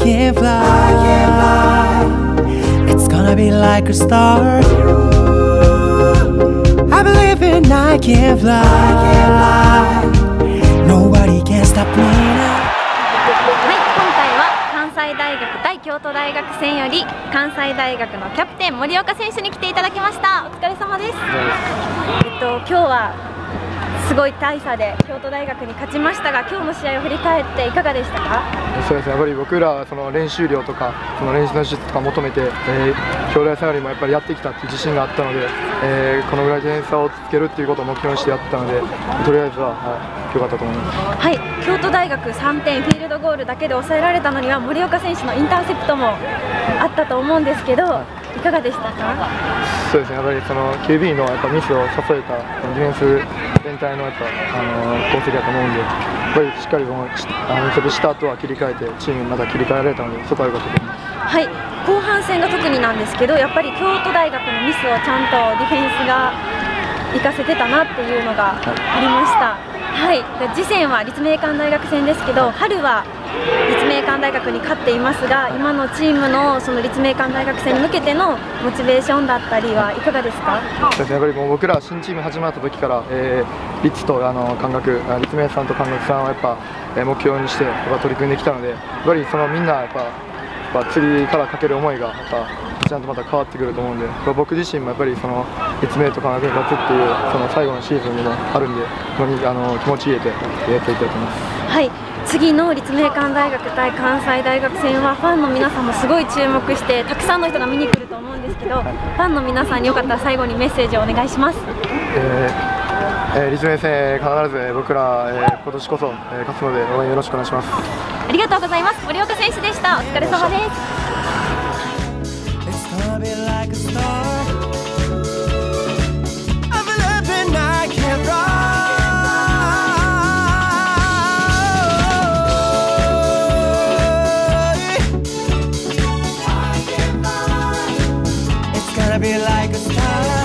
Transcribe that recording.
can fly. It's gonna be like a star. I believe in I can fly. Nobody can stop me はい、今回は関西大学対京都大学戦より関西大学のキャプテン森岡選手に来ていただきましたお疲れ様ですえっと今日はすごい大差で京都大学に勝ちましたが今日の試合を振り返っていかがでしたか？そうですねやっぱり僕らはその練習量とかその練習の質とか求めて、えー、京大さんよりもやっぱりやってきたっていう自信があったので、えー、このぐらい点差をつけるっていうことを目標にしてやったのでとりあえずは、はい、良かったと思います。はい京都大学3点フィールドゴールだけで抑えられたのには森岡選手のインターセプトもあったと思うんですけど、はいいかがでしたか？そうですねやっぱりその QB のやっぱミスを誘えたディフェンス全体のやっぱあの功績だと思うんでやっぱりしっかりあのミスした後は切り替えてチームにまた切り替えられたのでそこは良かったと思います。はい。後半戦が特になんですけどやっぱり京都大学のミスをちゃんとディフェンスが活かせてたなっていうのがありました。はい、次戦は立命館大学戦ですけど、春は立命館大学に勝っていますが今のチームのその立命館大学生に向けてのモチベーションだったりはいかがですか？そうですね。やっぱりもう僕ら新チーム始まった時から、えー、立とあの感覚立命さんと感覚さんはやっぱ、えー、目標にしてやっぱ取り組んできたのでやっぱりそのみんなやっぱやっぱ次からかける思いがやっぱちゃんとまた変わってくると思うんで僕自身もやっぱりその立命と科学に勝つっていうその最後のシーズンでもあるんであの気持ち入れてやっていきたいと思います。はい次の立命館大学対関西大学戦はファンの皆さんもすごい注目してたくさんの人が見に来ると思うんですけど、ファンの皆さんによかったら最後にメッセージをお願いします。えーえー、立命戦必ず僕ら、えー、今年こそ、えー、勝つので応援よろしくお願いします。ありがとうございます。森岡選手でした。お疲れ様です be like a star.